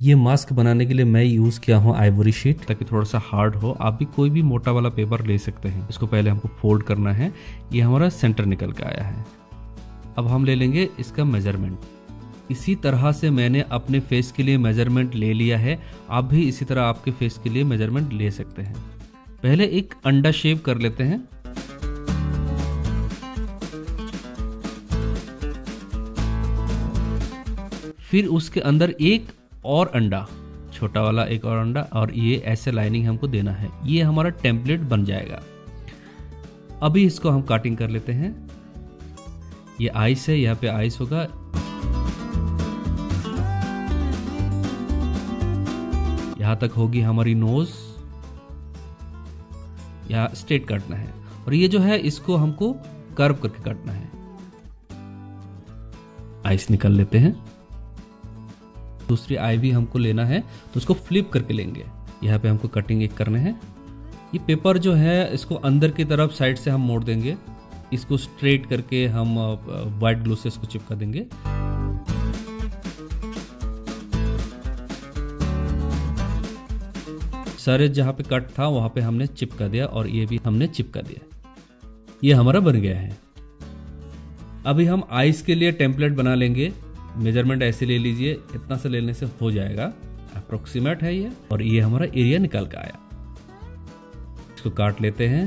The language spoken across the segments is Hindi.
ये मास्क बनाने के लिए मैं यूज़ किया हूँ आइवरी शीट ताकि थोड़ा सा हार्ड हो। आप भी कोई भी मोटा वाला पेपर ले सकते हैं। इसको पहले हमको फोल्ड करना है। ये हमारा सेंटर निकल के आया है। अब हम ले लेंगे इसका मेज़रमेंट इसी तरह से मैंने अपने फेस के लिए मेज़रमेंट ले लिया है। आप भी इसी तरह आपके फेस के लिए मेज़रमेंट ले सकते हैं। पहले एक अंडा शेप कर लेते हैं। फिर उसके अंदर एक और अंडा, छोटा वाला एक और अंडा, और ये ऐसे लाइनिंग हमको देना है। ये हमारा टेम्पलेट बन जाएगा। अभी इसको हम काटिंग कर लेते हैं। ये आइस है, यहाँ पे आइस होगा। यहाँ तक होगी हमारी नोज़ या स्ट्रेट काटना है। और ये जो है, इसको हमको कर्व करके काटना है। आइस निकाल लेते हैं। दूसरी आई भी हमको लेना है तो उसको फ्लिप करके लेंगे। यहाँ पे हमको कटिंग एक करने हैं। ये पेपर जो है, इसको अंदर की तरफ़ साइड से हम मोड़ देंगे। इसको स्ट्रेट करके हम वाइट ग्लू से इसको चिपका देंगे। सारे जहाँ पे कट था, वहाँ पे हमने चिपका दिया और ये भी हमने चिपका दिया। ये हमारा बन गया है। अभी हम आइस के लिए टेम्पलेट बना लेंगे। मेज़रमेंट ऐसे ले लीजिए, इतना से लेने से हो जाएगा। अप्रोक्सीमेट है ये, और ये हमारा एरिया निकल के आया। इसको काट लेते हैं।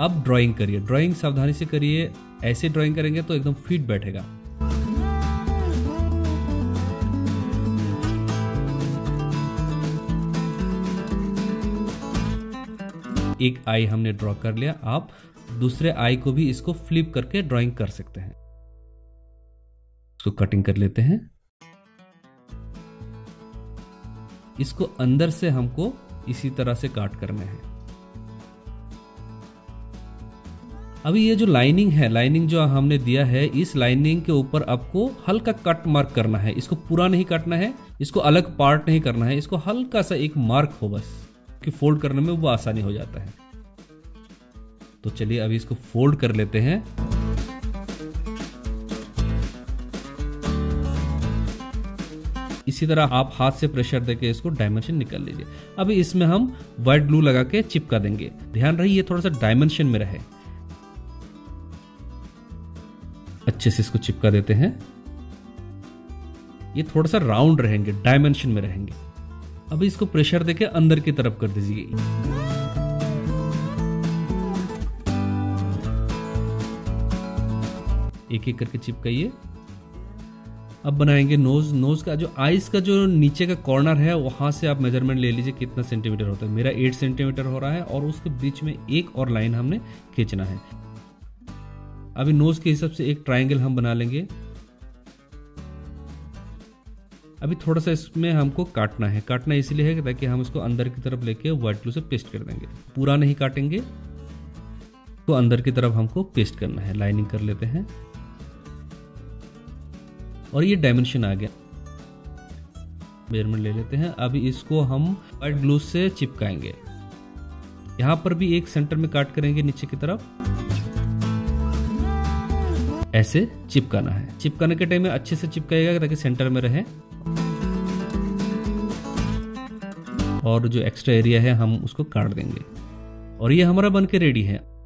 अब ड्राइंग करिए। ड्राइंग सावधानी से करिए। ऐसे ड्राइंग करेंगे तो एकदम फिट बैठेगा। एक आई हमने ड्रॉ कर लिया। आप दूसरे आई को भी इसको फ्लिप करके ड्राइंग कर सकते हैं। इसको कटिंग कर लेते हैं। इसको अंदर से हमको इसी तरह से काट करने हैं। अभी ये जो लाइनिंग है लाइनिंग जो हमने दिया है, इस लाइनिंग के ऊपर आपको हल्का कट मार्क करना है। इसको पूरा नहीं काटना है, इसको अलग पार्ट नहीं करना है, इसको हल्का सा एक मार्क हो बस, कि फोल्ड करने में वो आसानी हो जाता है। तो चलिए अभी इसको फोल्ड कर लेते हैं। इसी तरह आप हाथ से प्रेशर देके इसको डायमेंशन निकाल लीजिए। अभी इसमें हम व्हाइट ग्लू लगा के चिपका देंगे। ध्यान रही ये थोड़ा सा डायमेंशन में रहे। अच्छे से इसको चिपका देते हैं। ये थोड़ा सा राउंड रहेंगे डायमेंशन में रहेंगे। अभी इसको प्रेशर देके अंदर की तरफ़ कर दीजिए। एक एक करके चिपकाइए। अब बनाएँगे नोज़ नोज़ का जो आइस का जो नीचे का कॉर्नर है, वहाँ से आप मेज़रमेंट ले लीजिए कितना सेंटीमीटर होता है। मेरा एट सेंटीमीटर हो रहा है और उसके बीच में एक और लाइन हमने खींचना है। अभी नोज़ के हिसाब से एक ट्राइंगल हम बना लेंगे। अभी थोड़ा सा इसमें हमको काटना है। काटना इसलिए है ताकि हम इसको अंदर की तरफ़ लेके व्हाइट ग्लू से पेस्ट कर देंगे। पूरा नहीं काटेंगे तो अंदर की तरफ़ हमको पेस्ट करना है। लाइनिंग कर लेते हैं। और ये डायमेंशन आ गया। मेज़रमेंट ले लेते हैं। अभी इसको हम व्हाइट ग्लू से चिपकाएँगे। यहाँ पर भी एक सेंटर में काट करेंगे नीचे की तरफ़। ऐसे चिपकाना है। चिपकाने के टाइम में अच्छे से चिपकाएगा ताकि सेंटर में रहे। और जो एक्स्ट्रा एरिया है, हम उसको काट देंगे। और ये हमारा बन के रेडी है।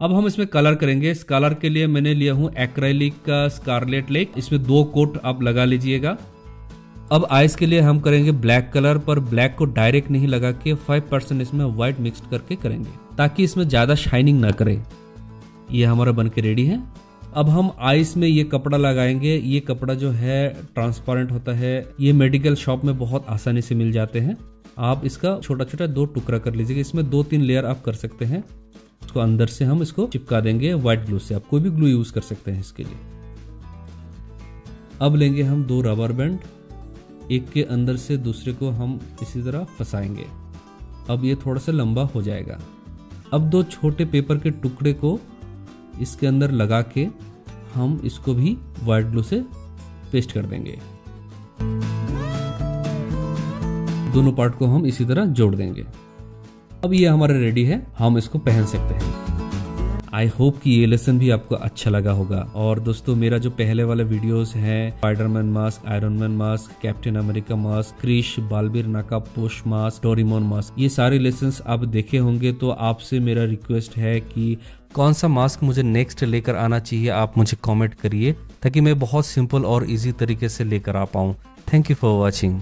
अब हम इसमें कलर करेंगे। इस कलर के लिए मैंने लिया हूँ एक्रेलिक का स्कारलेट लेक इसमें दो कोट आप लगा लीजिएगा। अब आइस के लिए हम करेंगे ब्लैक कलर पर। ब्लैक को डायरेक्ट नहीं लगा के फाइव परसेंट इसमें व्हाइट मिक्स करके करेंगे, ताकि इसमें ज़्यादा शाइनिंग ना करे। ये हमारा बन के रेडी है। अब हम आइस में ये कपड़ा लगाएँगे। ये कपड़ा जो है ट्रांसपेरेंट होता है। ये मेडिकल शॉप में बहुत आसानी से मिल जाते हैं। आप इसका छोटा छोटा दो टुकड़ा कर लीजिएगा। इसमें दो तीन लेयर आप कर सकते हैं। उसको अंदर से हम इसको चिपका देंगे व्हाइट ग्लू से। आप कोई भी ग्लू यूज़ कर सकते हैं इसके लिए। अब लेंगे हम दो रबर बैंड एक के अंदर से दूसरे को हम इसी तरह फंसाएँगे। अब ये थोड़ा सा लंबा हो जाएगा। अब दो छोटे पेपर के टुकड़े को इसके अंदर लगा के हम इसको भी व्हाइट ग्लू से पेस्ट कर देंगे। दोनों पार्ट को हम इसी तरह जोड़ देंगे। अब ये हमारा रेडी है, हम इसको पहन सकते हैं। आई होप कि ये लेसन भी आपको अच्छा लगा होगा। और दोस्तों, मेरा जो पहले वाले वीडियोस है Spiderman mask Iron Man mask Captain America mask Krrish Baalveer नाका पोश मास्क डोरीमोन मास्क ये सारे लेसन आप देखे होंगे तो आपसे मेरा रिक्वेस्ट है कि कौन सा मास्क मुझे नेक्स्ट लेकर आना चाहिए, आप मुझे कमेंट करिए, ताकि मैं बहुत सिंपल और इजी तरीके से लेकर आ पाऊँ। Thank you for watching